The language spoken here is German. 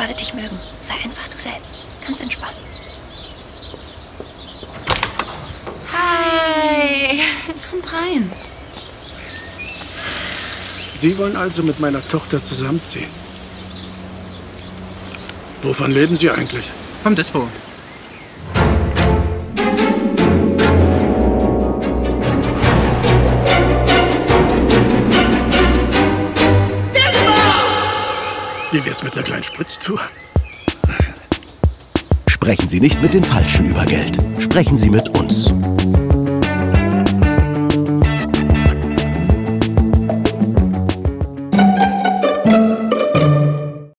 Papa wird dich mögen. Sei einfach du selbst. Ganz entspannt. Hi. Kommt rein. Sie wollen also mit meiner Tochter zusammenziehen. Wovon leben Sie eigentlich? Vom Dispo. Wie wär's mit einer kleinen Spritztour? Sprechen Sie nicht mit den Falschen über Geld. Sprechen Sie mit uns.